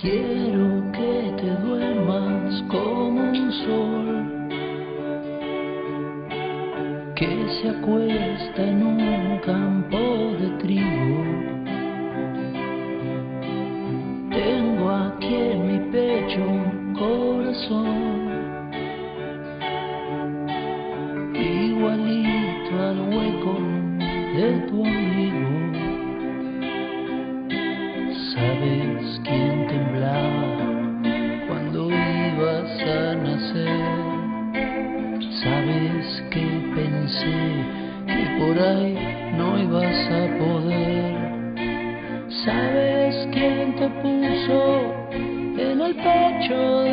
Quiero que te duermas como un sol que se acuesta en un campo de trigo. Tengo aquí en mi pecho un corazón igualito al hueco de tu ombligo. ¿Sabes que pensé que por ahí no ibas a poder? ¿Sabes quién te puso en el pecho